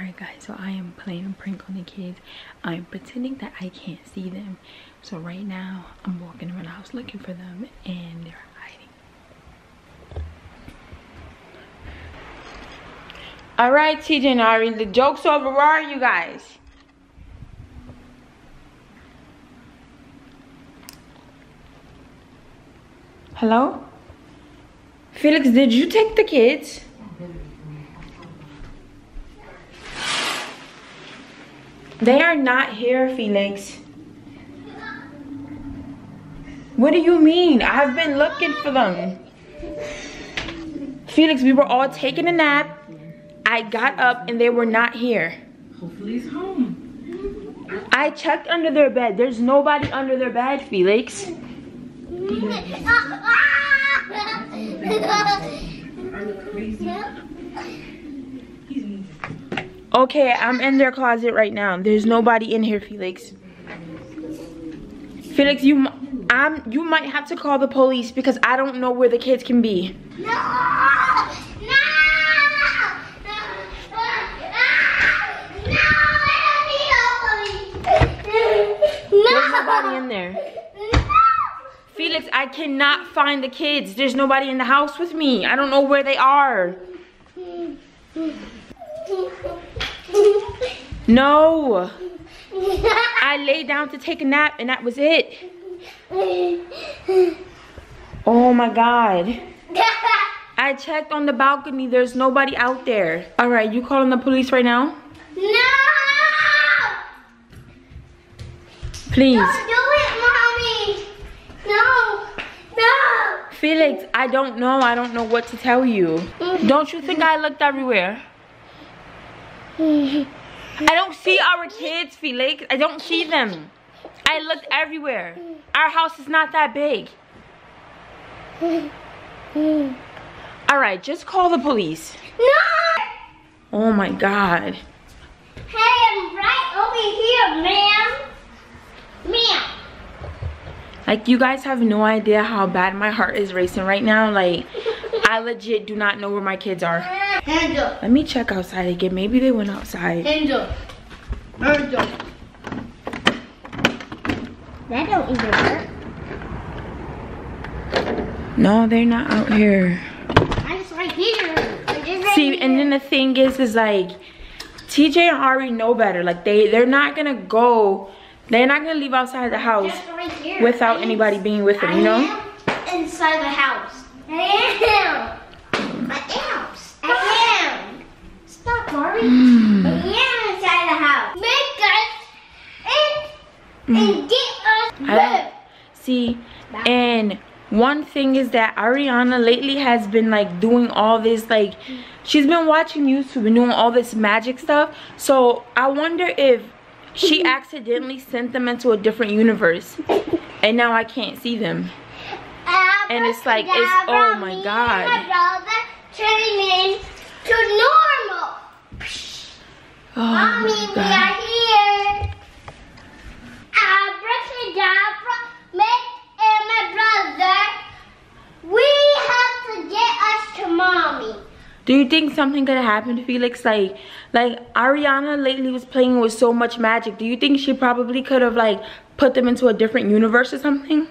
Alright guys, so I am playing a prank on the kids. I'm pretending that I can't see them. So right now, I'm walking around the house looking for them and they're hiding. Alright TJ and Ari, the joke's over. Where are you guys? Hello? Felix, did you take the kids? They are not here, Felix. What do you mean? I've been looking for them. Felix, we were all taking a nap. I got up and they were not here. Hopefully he's home. I checked under their bed. There's nobody under their bed, Felix. I look crazy. Okay, I'm in their closet right now. There's nobody in here, Felix. Felix, you, I'm, you might have to call the police because I don't know where the kids can be. No! No! No! There's nobody in there. Felix, I cannot find the kids. There's nobody in the house with me. I don't know where they are. Mm-hmm. No. I laid down to take a nap and that was it. Oh my God. I checked on the balcony. There's nobody out there. All right, you calling the police right now? No! Please. Don't do it, mommy! No! No! Felix, I don't know. I don't know what to tell you. Mm-hmm. Don't you think I looked everywhere? I don't see our kids, Felix. I don't see them. I looked everywhere. Our house is not that big. All right, just call the police. No! Oh my God. Hey, I'm right over here, ma'am. Ma'am. Like, you guys have no idea how bad my heart is racing right now. Like, I legit do not know where my kids are. Hands up. Let me check outside again. Maybe they went outside. Hands up. Hands up. That don't even work. No, they're not out here. I'm just right here. Right See, here. and then the thing is, is like, TJ and Ari know better. Like, they, they're not gonna go, they're not gonna leave outside the house right without I anybody being with them, you I know? am inside the house. I am. I am. I am. Stop, Barbie. I am inside the house. Make us and, and get us see, and one thing is that Ariana lately has been like doing all this, like, she's been watching YouTube and doing all this magic stuff. So I wonder if she accidentally sent them into a different universe and now I can't see them. And it's like, it's- oh my God. And my brother turning into normal. Oh Mommy, we are here. Abracadabra, Mick and my brother. We have to get us to mommy. Do you think something could happen to Felix? Like, like Ariana lately was playing with so much magic. Do you think she probably could have like put them into a different universe or something?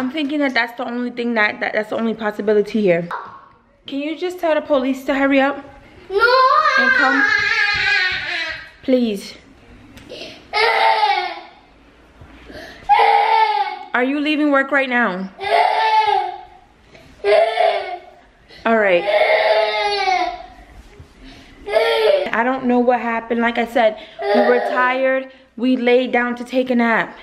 I'm thinking that that's the only thing that, that that's the only possibility here. Can you just tell the police to hurry up, No. And come. please? Are you leaving work right now? All right. I don't know what happened. Like I said, we were tired. We laid down to take a nap.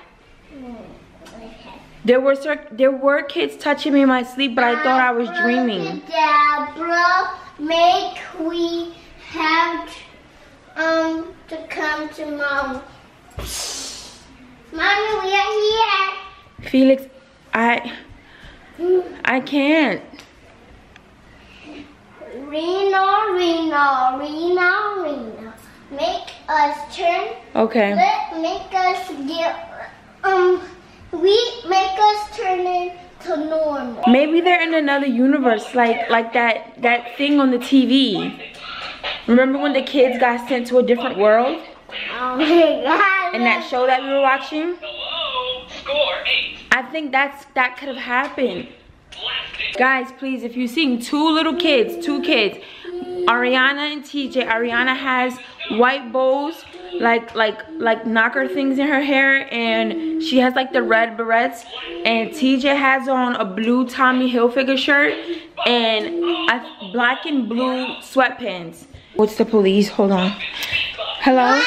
There were there were kids touching me in my sleep, but I thought I was dreaming. Abracadabra, make we have um to come to mom. Mommy, we are here. Felix, I I can't. Reno, Reno, Reno, Reno. Make us turn. Okay. Let make us get um. We make us turn into normal. Maybe they're in another universe, like like that that thing on the TV. Remember when the kids got sent to a different world? Oh my god. In that show that we were watching? Hello, score eight. I think that's that could have happened. Guys, please, if you're seeing two little kids, two kids, Ariana and TJ, Ariana has white bows, like like like knocker things in her hair, and she has like the red berets, and TJ has on a blue Tommy Hilfiger shirt and a black and blue sweatpants. What's the police? Hold on. Hello?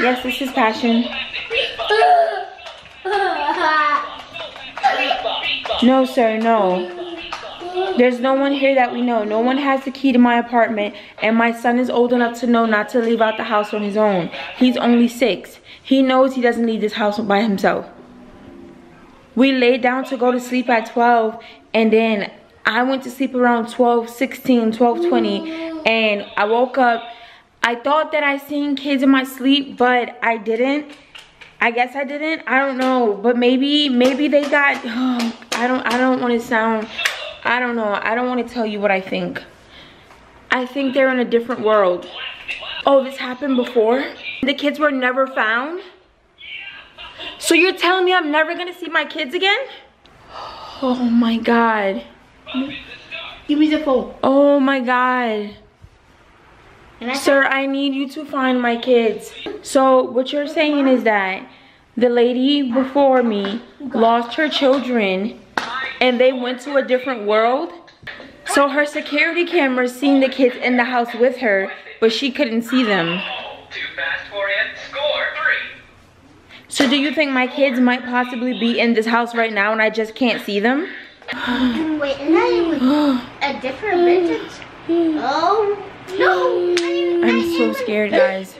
Yes, this is Pasion. No, sir, no. There's no one here that we know. No one has the key to my apartment, and my son is old enough to know not to leave out the house on his own. He's only six. He knows he doesn't leave this house by himself. We laid down to go to sleep at 12, and then I went to sleep around 12, 16, 12, 20, and I woke up. I thought that I seen kids in my sleep, but I didn't. I guess I didn't. I don't know, but maybe maybe they got. I don't. I don't want to sound. I don't know. I don't want to tell you what I think. I think they're in a different world. Oh, this happened before. The kids were never found. So you're telling me I'm never gonna see my kids again? Oh my god. Give me the phone. Oh my god. I Sir, I need you to find my kids. So what you're saying is that the lady before me lost her children and they went to a different world? So her security camera seen the kids in the house with her, but she couldn't see them. Too fast for you. Score three. So do you think my kids might possibly be in this house right now and I just can't see them? Wait, and that a different vintage? Oh, no. I'm so scared, guys.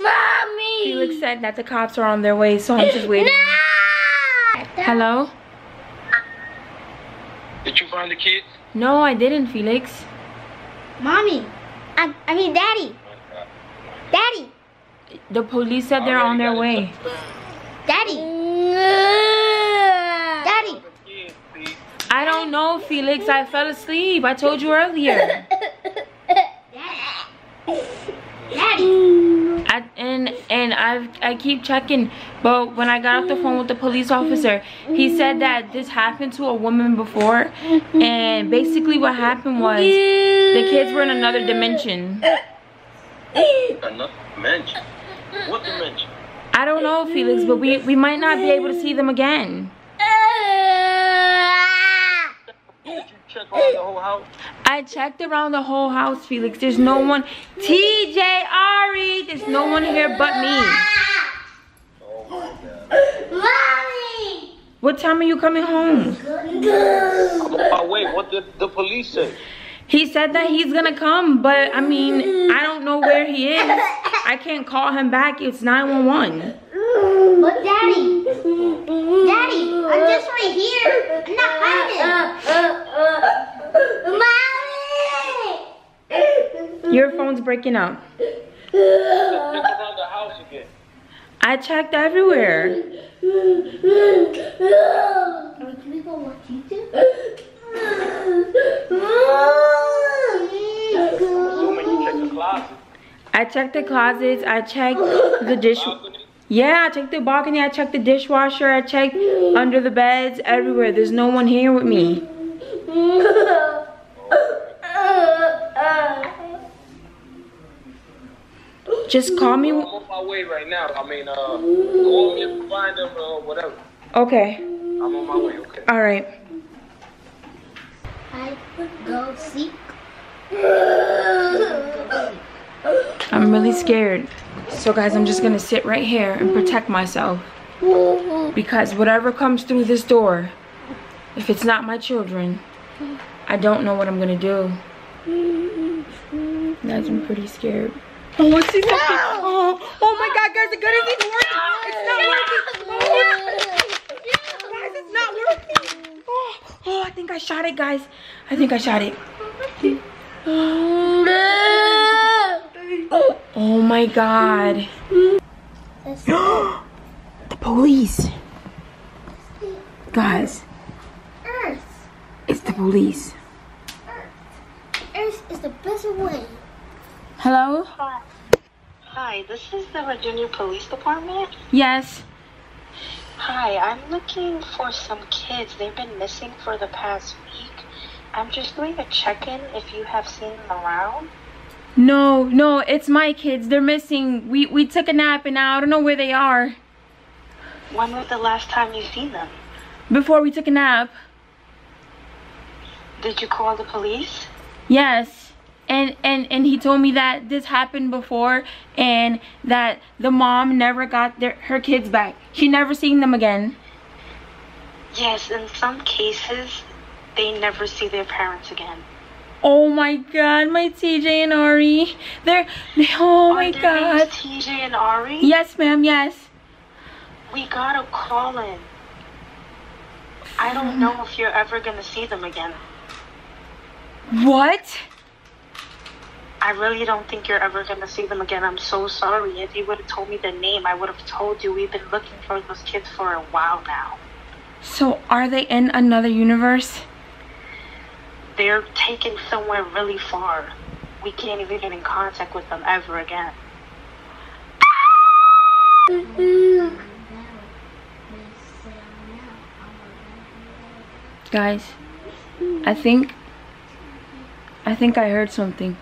Mommy. Felix said that the cops are on their way, so I'm just waiting. Hello? Did you find the kids? No, I didn't, Felix. Mommy. I, I mean, Daddy. Daddy. The police said they're on their way. Daddy. Daddy. I don't know, Felix. I fell asleep. I told you earlier. Daddy. I, and and I I keep checking, but when I got off the phone with the police officer, he said that this happened to a woman before, and basically what happened was the kids were in another dimension. Another dimension. What dimension? I don't know, Felix, but we we might not be able to see them again. Did you check around the whole house? I checked around the whole house, Felix. There's no one. TJ Ari, there's no one here but me. Oh. Mommy. What time are you coming home? I'm on my way. What did the police say? He said that he's gonna come, but I mean, I don't know where he is. I can't call him back. It's 911. But Daddy. Daddy, I'm just right here. I'm not hiding. Mommy. Your phone's breaking up. Check around the house again. I checked everywhere. Can we go watch YouTube? Assuming you check the closet. I checked the closets. I checked the dish. Yeah, I checked the balcony. I checked the dishwasher. I checked under the beds, everywhere. There's no one here with me. Just call me. I'm on my way right now. I mean, uh, call me if you find them or whatever. Okay. I'm on my way, okay? All right. I could go seek. I'm really scared. So guys, I'm just gonna sit right here and protect myself. Because whatever comes through this door, if it's not my children, I don't know what I'm gonna do. Guys, I'm pretty scared. Oh, I see something. Oh, oh my god, guys, the gun isn't working. It's not oh, working. Guys, it's not working. Oh, oh, I think I shot it, guys. I think I shot it. Oh my god. The police. Guys, Earth. it's the police. Earth Earth is the best way. Hello? Hi. Hi, this is the Virginia Police Department. Yes. Hi, I'm looking for some kids. They've been missing for the past week. I'm just doing a check-in if you have seen them around. No, no, it's my kids. They're missing. We we took a nap and now I don't know where they are. When was the last time you seen them? Before we took a nap. Did you call the police? Yes. And and and he told me that this happened before and that the mom never got their her kids back. She never seen them again. Yes, in some cases, they never see their parents again. Oh my god, my TJ and Ari. They're they, oh my Are names god. TJ and Ari? Yes, ma'am, yes. We gotta call in. I don't know if you're ever gonna see them again. What? I really don't think you're ever gonna see them again. I'm so sorry. If you would have told me the name, I would have told you. We've been looking for those kids for a while now. So are they in another universe? They're taken somewhere really far. We can't even get in contact with them ever again. Guys, I think I think I heard something.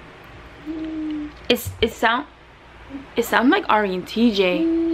It's it sound it sound like Ari and TJ.